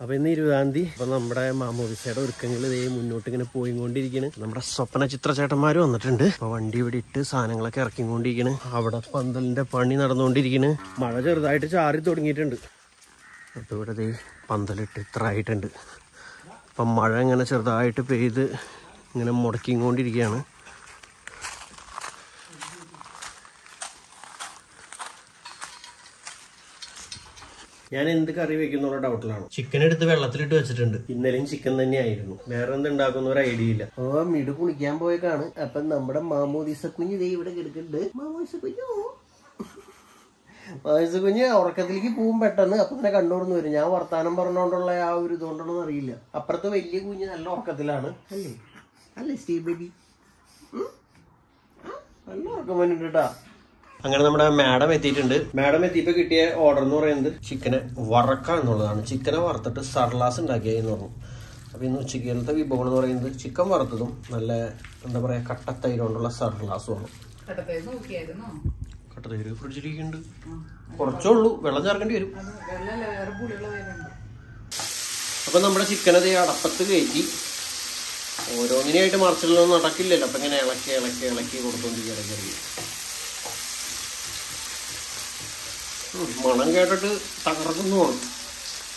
അപ്പൊ ഇന്ന് ഇരുപതാം തീയതി. അപ്പൊ നമ്മുടെ മാമോദിസയുടെ ഒരുക്കങ്ങൾ ഇതേ മുന്നോട്ട് ഇങ്ങനെ പോയിക്കൊണ്ടിരിക്കുന്നു നമ്മുടെ സ്വപ്ന ചിത്രചേട്ടന്മാര് വന്നിട്ടുണ്ട്. അപ്പൊ വണ്ടി ഇവിടെ ഇട്ട് സാധനങ്ങളൊക്കെ ഇറക്കിക്കൊണ്ടിരിക്കണ്. അവിടെ പന്തലിന്റെ പണി നടന്നുകൊണ്ടിരിക്കണ്. മഴ ചെറുതായിട്ട് ചാറി തുടങ്ങിയിട്ടുണ്ട്. അപ്പൊ ഇവിടെ ഇതേ പന്തലിട്ട് ഇത്ര ആയിട്ടുണ്ട്. അപ്പം മഴ ഇങ്ങനെ ചെറുതായിട്ട് പെയ്ത് ഇങ്ങനെ മുടക്കിക്കൊണ്ടിരിക്കുകയാണ് ഞാൻ എന്ത് കറി വെക്കുന്നുള്ള ഡൗട്ടിലാണ് ചിക്കൻ എടുത്ത് വെള്ളത്തിലിട്ട് വെച്ചിട്ടുണ്ട്. ഇന്നലെയും ചിക്കൻ തന്നെയായിരുന്നു. വേറെ എന്ത് ഉണ്ടാക്കുന്ന ഒരു ഐഡിയ ഇല്ല. ഓ മിട് കുളിക്കാൻ പോയേക്കാണ്. അപ്പൊ നമ്മുടെ മാമോദിസ കുഞ്ഞ് ദേ ഇവിടെ കിടക്കുന്നുണ്ട്. മാമോദിസ കുഞ്ഞു? മാമോദിസ കുഞ്ഞ് ഉറക്കത്തിലേക്ക് പോവും പെട്ടെന്ന്. അപ്പൊ തന്നെ കണ്ണൂർന്ന് വരും. ഞാൻ വർത്താനം പറഞ്ഞോണ്ടുള്ള ആ ഒരു ഇതുകൊണ്ടൊന്നും അറിയില്ല. അപ്പുറത്ത് വലിയ കുഞ്ഞ് നല്ല ഉറക്കത്തിലാണ്. അല്ലേ? അല്ലേ സ്റ്റീബി ബേബി നല്ല ഉറക്കം വന്നിട്ടാ കേട്ടാ. അങ്ങനെ നമ്മുടെ മാഡം എത്തിയിട്ടുണ്ട്. മാഡം എത്തിയപ്പോ കിട്ടിയ ഓർഡർ എന്ന് പറയുന്നത് ചിക്കനെ വറക്കുക എന്നുള്ളതാണ്. ചിക്കനെ വറുത്തിട്ട് സർലാസ് ഉണ്ടാക്കിയെന്ന് പറഞ്ഞു. അപ്പൊ ഇന്ന് ഉച്ചക്കലത്തെ വിഭവം എന്ന് പറയുന്നത് ചിക്കൻ വറുത്തതും നല്ല എന്താ പറയാ കട്ടത്തൈര് കൊണ്ടുള്ള സർലാസുമാണ് കട്ടത്തൈര് ഫ്രിഡ്ജിലിരിക്കുന്നുണ്ട്. കുറച്ചേ ഉള്ളൂ. വെള്ളം ചേർക്കേണ്ടി വരും. അത് വെള്ളമല്ല വേറെ പുളിയുള്ള വേലുണ്ട് അപ്പൊ നമ്മുടെ ചിക്കൻ അത് അടപ്പത്ത് കയറ്റി ഓരോന്നിനായിട്ട് മറിച്ചിലൊന്നും നടക്കില്ലല്ലോ. അപ്പൊ ഇങ്ങനെ ഇളക്കി ഇളക്കി ഇളക്കി കൊടുത്തോണ്ടിരിക്കും ഇടയ്ക്കിടയ്ക്ക് മണം കേട്ടിട്ട് തകർക്കുന്നു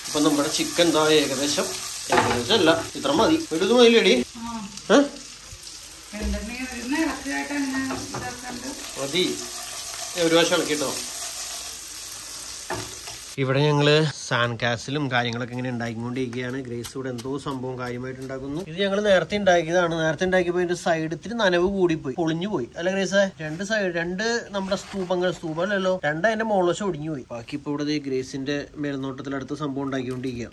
അപ്പൊ നമ്മുടെ ചിക്കൻ എന്താ ഏകദേശം ഏകദേശം അല്ല ഇത്ര മതി. ഒരു മതിലടി മതി. ഒരു വശം ഇളക്കിട്ടോ. ഇവിടെ ഞങ്ങൾ സാൻഡ് കാസിലും കാര്യങ്ങളൊക്കെ ഇങ്ങനെ ഉണ്ടാക്കിക്കൊണ്ടിരിക്കുകയാണ് ഗ്രേസ് ഇവിടെ എന്തോ സംഭവം കാര്യമായിട്ട് ഉണ്ടാക്കുന്നു. ഇത് ഞങ്ങൾ നേരത്തെ ഉണ്ടാക്കിയതാണ്. നേരത്തെ ഉണ്ടാക്കിയപ്പോ ഇതിന്റെ സൈഡത്തിൽ നനവ് കൂടിപ്പോയി. പൊളിഞ്ഞു പോയി. അല്ല ഗ്രേസ്? രണ്ട് സൈഡ് രണ്ട് നമ്മുടെ സ്തൂപങ്ങൾ സ്തൂപമല്ലല്ലോ. രണ്ട് അതിന്റെ മുകളവശം ഒടിഞ്ഞു പോയി. ബാക്കി ഇപ്പൊ ഇവിടെ ഗ്രേസിന്റെ മേൽനോട്ടത്തിലടുത്ത് സംഭവം ഉണ്ടാക്കിക്കൊണ്ടിരിക്കുക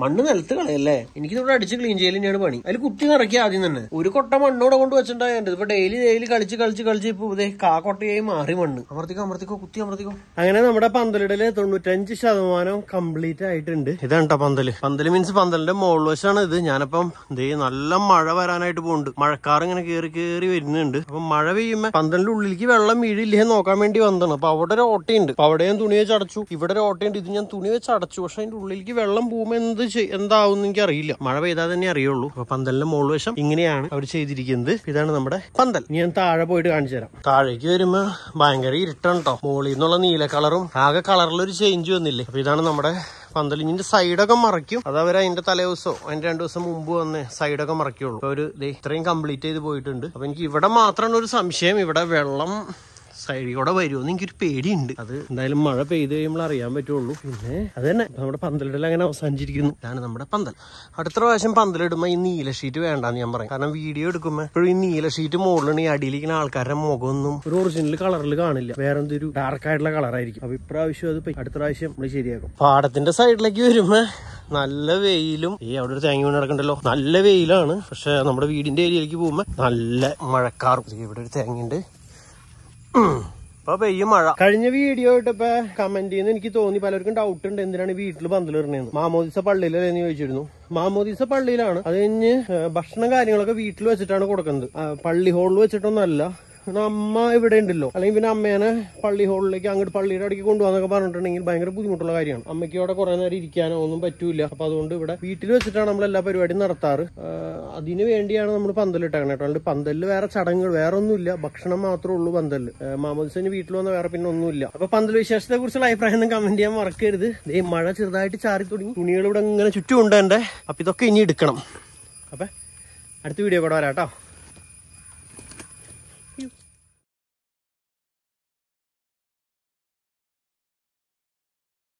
മണ്ണ് നിലത്ത് കളയല്ലേ? എനിക്ക് ഇവിടെ അടിച്ച് ക്ലീൻ ചെയ്യൽ തന്നെയാണ് പണി. അതിൽ കുത്തി നിറയ്ക്കുക ആദ്യം തന്നെ. ഒരു കൊട്ട മണ്ണോടെ കൊണ്ട് വെച്ചിട്ടുണ്ടായത് ഇപ്പൊ ഡെയിലി ഡെയിലി കളിച്ച് കളിച്ച് കളിച്ച് ഇപ്പൊ ഇതേ കാ കൊട്ടയായി മാറി മണ്ണ്. അമർത്തിക്കോ അമർത്തിക്കോ കുത്തി അമർത്തിക്കോ. അങ്ങനെ നമ്മുടെ പന്തലിടൽ തൊണ്ണൂറ്റഞ്ച് ശതമാനം കംപ്ലീറ്റ് ആയിട്ടുണ്ട്. ഇതാണ് കേട്ടോ പന്തൽ. പന്തൽ മീൻസ് പന്തലിന്റെ മോൾ വശമാണ് ഇത്. ഞാനപ്പം ദേ നല്ല മഴ വരാനായിട്ട് പോകുന്നുണ്ട് മഴക്കാർ ഇങ്ങനെ കേറി കേറി വരുന്നുണ്ട്. അപ്പൊ മഴ പെയ്യുമ്പോ പന്തലിന്റെ ഉള്ളിലേക്ക് വെള്ളം വീഴില്ലേ നോക്കാൻ വേണ്ടി വന്നതാണ്. അപ്പൊ അവിടെ ഒരു ഓട്ടയുണ്ട്. അപ്പൊ അവിടെ ഞാൻ തുണി വെച്ച് അടച്ചു. ഇവിടെ ഒരു ഓട്ടയുണ്ട്. ഇത് ഞാൻ തുണി വെച്ച് അടച്ചു. പക്ഷെ അതിന്റെ ഉള്ളിലേക്ക് വെള്ളം പോകുമ്പോ എന്ത് എന്താവും എനിക്ക് അറിയില്ല മഴ പെയ്താൽ തന്നെ അറിയുള്ളൂ. അപ്പൊ പന്തലിന്റെ മോൾ വശം ഇങ്ങനെയാണ് അവർ ചെയ്തിരിക്കുന്നത്. ഇതാണ് നമ്മുടെ പന്തൽ. ഞാൻ താഴെ പോയിട്ട് കാണിച്ചു തരാം. താഴേക്ക് വരുമ്പോ ഭയങ്കര ഇരുട്ടാണ് കേട്ടോ മുകളിൽ നിന്നുള്ള നീല കളറും ആകെ കളറിലൊരു ചേഞ്ച് വന്നില്ലേ. അപ്പൊ ഇതാണ് നമ്മുടെ പന്തൽ. ഇതിന്റെ സൈഡൊക്കെ മറയ്ക്കും അത് അവർ അതിന്റെ തലേദിവസമോ അതിന്റെ രണ്ടു ദിവസം മുമ്പ് വന്ന് സൈഡൊക്കെ മറയ്ക്കുള്ളൂ ഒരു ഇത്രയും കംപ്ലീറ്റ് ചെയ്ത് പോയിട്ടുണ്ട്. അപ്പൊ എനിക്ക് ഇവിടെ മാത്രമാണ് ഒരു സംശയം. ഇവിടെ വെള്ളം സൈഡിൽ കൂടെ വരുമെന്ന് എനിക്കൊരു പേടിയുണ്ട്. അത് എന്തായാലും മഴ പെയ്ത് കഴിയുമ്പോൾ അറിയാൻ പറ്റുള്ളൂ. പിന്നെ അത് തന്നെ നമ്മുടെ പന്തലിടൽ അങ്ങനെ അവസാനിച്ചിരിക്കുന്നു. ഇതാണ് നമ്മുടെ പന്തൽ. അടുത്ത പ്രാവശ്യം പന്തലിടുമ്പോൾ ഈ നീല ഷീറ്റ് വേണ്ടാന്ന് ഞാൻ പറയും. കാരണം വീഡിയോ എടുക്കുമ്പോൾ ഇപ്പോഴും ഈ നീല ഷീറ്റ് മുകളിലാണ് ഈ അടിയിലിരിക്കുന്ന ആൾക്കാരുടെ മുഖമൊന്നും ഒരു ഒറിജിനൽ കളറിൽ കാണില്ല. വേറെ എന്തൊരു ഡാർക്ക് ആയിട്ടുള്ള കളറായിരിക്കും. അപ്പൊ ഇപ്രാവശ്യം അത് അടുത്ത പ്രാവശ്യം നമ്മൾ ശരിയാക്കും. പാടത്തിന്റെ സൈഡിലേക്ക് വരുമ്പോ നല്ല വെയിലും ഈ അവിടെ ഒരു തേങ്ങ വീണ് നടക്കണ്ടല്ലോ നല്ല വെയിലാണ്. പക്ഷെ നമ്മുടെ വീടിന്റെ ഏരിയയിലേക്ക് പോകുമ്പോ നല്ല മഴക്കാറും. ഇവിടെ ഒരു തേങ്ങയുണ്ട്. ഇപ്പൊ പെയ്യും മഴ. കഴിഞ്ഞ വീഡിയോ ഇട്ടപ്പോ കമന്റ് ചെയ്യുന്ന എനിക്ക് തോന്നി പലർക്കും ഡൗട്ട് ഉണ്ട് എന്തിനാണ് വീട്ടിൽ പന്തലിടണേന്ന് മാമോദിസ പള്ളിയിലല്ലേ എന്ന് ചോദിച്ചിരുന്നു. മാമോദിസ പള്ളിയിലാണ്. അത് കഴിഞ്ഞ് ഭക്ഷണം കാര്യങ്ങളൊക്കെ വീട്ടിൽ വെച്ചിട്ടാണ് കൊടുക്കുന്നത്. പള്ളി ഹോളിൽ വെച്ചിട്ടൊന്നല്ല പിന്നെ അമ്മ ഇവിടെ ഉണ്ടല്ലോ. അല്ലെങ്കിൽ പിന്നെ അമ്മേനെ പള്ളി ഹോളിലേക്ക് അങ്ങോട്ട് പള്ളിയുടെ അടിക്ക് കൊണ്ടുപോകാന്നൊക്കെ പറഞ്ഞിട്ടുണ്ടെങ്കിൽ ഭയങ്കര ബുദ്ധിമുട്ടുള്ള കാര്യമാണ്. അമ്മയ്ക്ക് അവിടെ കുറെ നേരം ഇരിക്കാനോ ഒന്നും പറ്റൂല. അപ്പൊ അതുകൊണ്ട് ഇവിടെ വീട്ടിൽ വെച്ചിട്ടാണ് നമ്മൾ എല്ലാ പരിപാടിയും നടത്താറ്. അതിനു വേണ്ടിയാണ് നമ്മൾ പന്തലിട്ടേക്കണം കേട്ടോ. അതുകൊണ്ട് പന്തലിൽ വേറെ ചടങ്ങുകൾ വേറെ ഒന്നുമില്ല. ഭക്ഷണം മാത്രമേ ഉള്ളൂ പന്തലിൽ മാമോദിസിന് വീട്ടിൽ വന്ന വേറെ പിന്നെ ഒന്നുമില്ല. അപ്പൊ പന്തൽ വിശേഷത്തെ കുറിച്ചുള്ള അഭിപ്രായം ഒന്നും കമന്റ് ചെയ്യാൻ മറക്കരുത്. ദേ മഴ ചെറുതായിട്ട് ചാറി തുടങ്ങി. തുണികൾ ഇവിടെ ഇങ്ങനെ ചുറ്റും ഉണ്ട് എന്റെ അപ്പൊ ഇതൊക്കെ ഇനി എടുക്കണം. അപ്പൊ അടുത്ത വീഡിയോ കൂടെ വരാം കേട്ടോ.